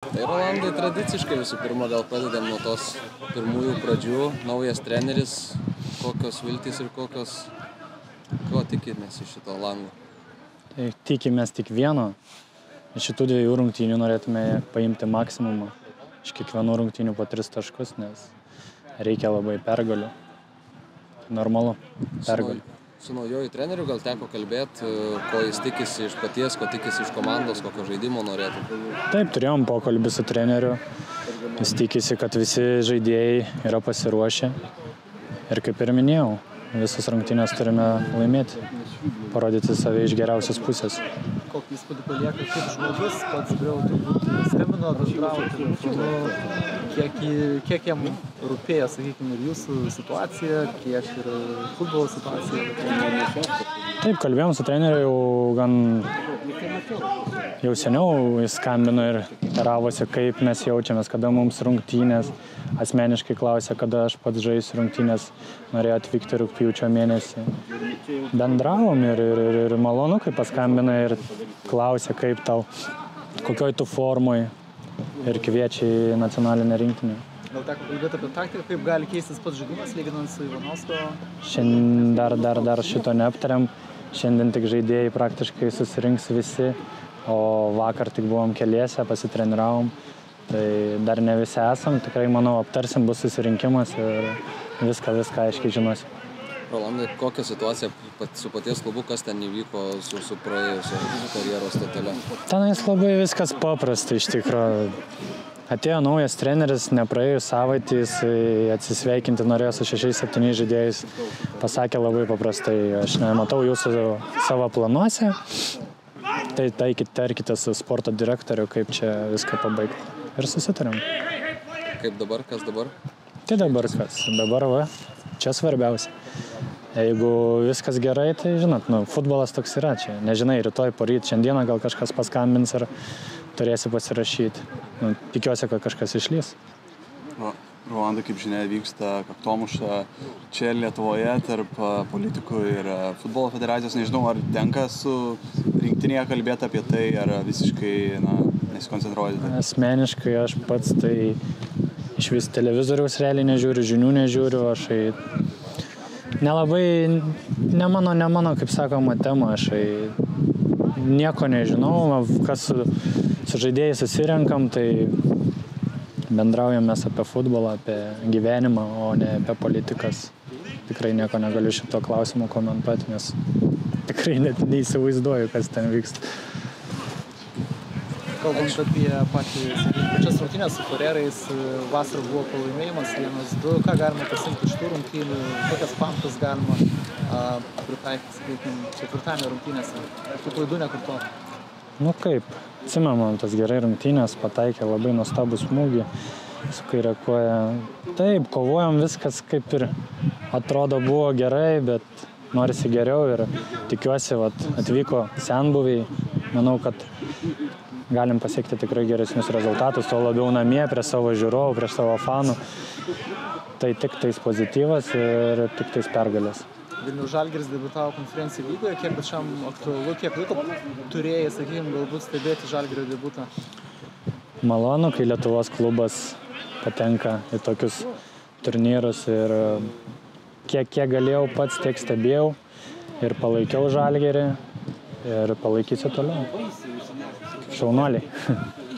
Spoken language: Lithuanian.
Tai Rolandai tradiciškai visų pirma gal pradedam nuo tos pirmųjų pradžių, naujas treneris, kokios viltys ir kokios, ko tikimės iš šito lango. Tai tikimės tik vieno. Iš šitų dviejų rungtynių norėtume paimti maksimumą. Iš kiekvienų rungtynių po tris taškus, nes reikia labai pergalių. Normalu, pergalių. Su naujoju treneriu gal teko kalbėti, ko jis tikisi iš paties, ko tikisi iš komandos, kokio žaidimo norėtų. Taip, turėjom pokalbį su treneriu. Jis tikisi, kad visi žaidėjai yra pasiruošę. Ir kaip ir minėjau, visas rungtynės turime laimėti, parodyti save iš geriausios pusės. Kokį įspūdį palieka kaip žmogus, pats vėl turbūt skambino, bendravo telefonu, kiek, kiek jam rūpėjo, sakykime, ir jūsų situacija, kiek ir futbolo situacija. Taip, kalbėjom su treneriu jau gan jau seniau, jis skambino ir teravosi, kaip mes jaučiamės, kada mums rungtynės. Asmeniškai klausė, kada aš pats žaisiu rungtynės, norėjo atvykti rūpjūčio mėnesį. Bendravom ir, ir, ir, ir malonu, kai paskambina ir klausė, kaip tau, kokioj tu formoj ir kviečia į nacionalinę rinktinę. Gal teko kalbėti apie taktiką, kaip gali keistis pats žaidimas, lyginant su Ivanovsko? Šiandien dar, dar, dar šito neaptariam. Šiandien tik žaidėjai praktiškai susirinks visi, o vakar tik buvom keliese, pasitreniravom. Tai dar ne visi esam, tikrai manau aptarsim, bus susirinkimas ir viską, viską aiškiai žinosim. Rolandai, kokia situacija su paties klubu, kas ten įvyko su, su praėjusiu karjeros statelė? Tenais labai viskas paprasta iš tikrųjų. Atėjo naujas treneris, nepraėjus savaitį, jis atsisveikinti norėjo su šešiais, septyniais žaidėjais. Pasakė labai paprastai, aš nematau jūsų savo planuose, tai taikit, tarkite su sporto direktoriu, kaip čia viską pabaigti. Ir susitarėm. Kaip dabar, kas dabar? Tai dabar kas? Dabar va, čia svarbiausia. Jeigu viskas gerai, tai žinot, nu, futbolas toks yra čia. Nežinai, rytoj, poryt, šiandieną gal kažkas paskambins ir turėsi pasirašyti. Nu, tikiuosi, kad kažkas išlys. Ruanda, kaip žinia, vyksta kaktomuša čia Lietuvoje tarp politikų ir futbolo federacijos. Nežinau, ar tenka su rinktinėje kalbėti apie tai, ar visiškai na, nesikoncentruoti. Asmeniškai aš pats tai iš vis televizoriaus realiai nežiūriu, žinių nežiūriu, aš tai nelabai, ne mano, ne mano, kaip sakoma, tema, aš tai nieko nežinau, kas su, su žaidėjais susirenkam, tai bendraujam mes apie futbolą, apie gyvenimą, o ne apie politikas. Tikrai nieko negaliu šito klausimo komentuoti, nes tikrai net neįsivaizduoju, kas ten vyksta. Kalbant apie patį, pačias rungtynės su Forerais, vasarą buvo pralaimėjimas 1-2, ką galima pasimti iš tų rungtynių, kokias pamtas galima pritaikyti, sakykime, ketvirtame rungtynėse, tų klaidų nekartoti. Nu kaip, atsimenu tas gerai rungtynės, pataikė labai nuostabų smūgį, su kairė koja. Taip, kovojom viskas kaip ir atrodo buvo gerai, bet norisi geriau ir tikiuosi, vat, atvyko senbuviai. Manau, kad galim pasiekti tikrai geresnius rezultatus, tuo labiau namie, prie savo žiūrovų, prieš savo fanų. Tai tik tais pozityvas ir tik tais pergalės. Vilnių Žalgiris debutavo konferencijų lygoje, kiek pačiam aktualu, kiek laiko turėjai, sakykime, galbūt stebėti Žalgirio debutą? Malonu, kai Lietuvos klubas patenka į tokius turnyrus ir kiek, kiek galėjau pats, tiek stebėjau ir palaikiau Žalgirį ir palaikysiu toliau. Šaunuoliai.